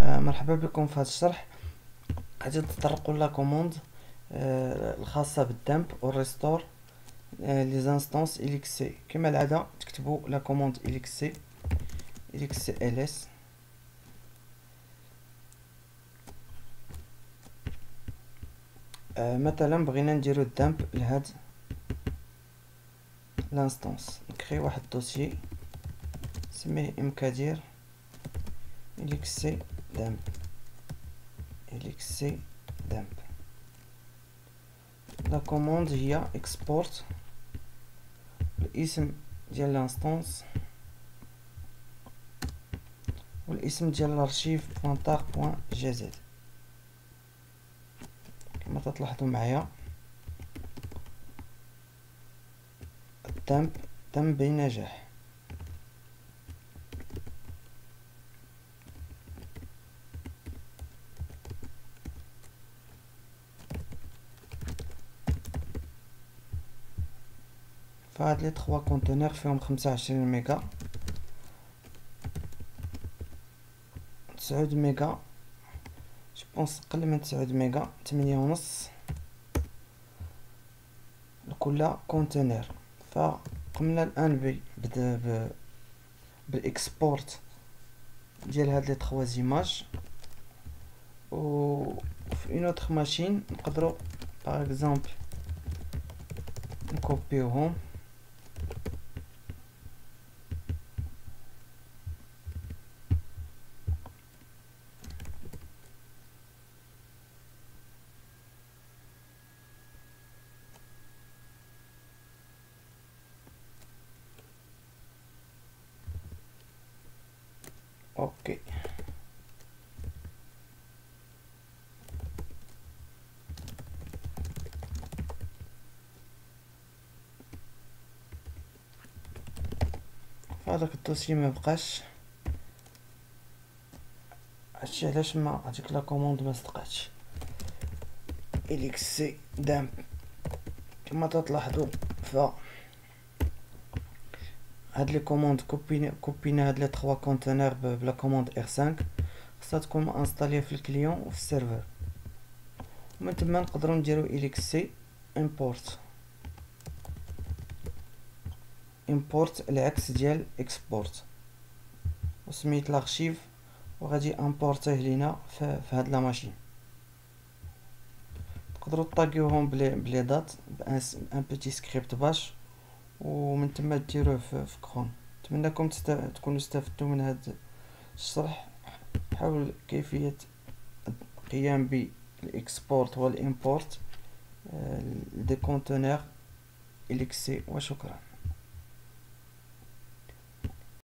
آه مرحبا بكم في هذا الشرح. غادي نتطرقوا la commande آه الخاصة بال dump وال restore آه les instances LXC. كما العادة تكتبوا la commande lxc lxc ls. مثلا بغينا نديرو ال dump لهاد l'instance نكري واحد ال dossier نسميه امكادير إليكسي. دامب إليكسي دامب لا كوموند هي اكسبورت الاسم ديال لانستونس والاسم ديال الارشيف بوانتاغ بوان جي زد كما تلاحظوا معايا. الدمب تم بنجاح فهاد لي تخوا كونتينر فيهم خمسة وعشرين ميجا تسعود ميجا جوبونس قل من تسعود ميجا تمنية ونص لكل كونتينر فقمنا الان بدا بالاكسبورت ديال هاد لي تخوا زيماج و في اون اوتر ماشين نقدروا باغ اكزومبل نكوبيوهم أوكي هذاك ال dossier ما بقاش. هادشي علاش ما هاديك la commande ما صدقاتش. LXC dump كما تلاحظوا ف هاد لي كوموند كوبينا كوبينا هاد لي 3 كونتينر بلا كوموند ار 5 خاصها تكون انستاليه في الكليون وفي السيرفر ومن تما نقدروا نديرو اليكسي امبورت امبورت العكس ديال اكسبورت وسميت لارشيف وغادي امبورتيه لينا في, في هاد لا ماشين تقدروا طاقيوهم بلي بلي دات بان بيتي سكريبت باش ومن تما ديروه في, cron. نتمنىكم تكونوا استفدتوا من هذا الشرح. حول كيفية القيام بال export وال import des containers LXC وشكرا.